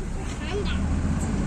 不难打。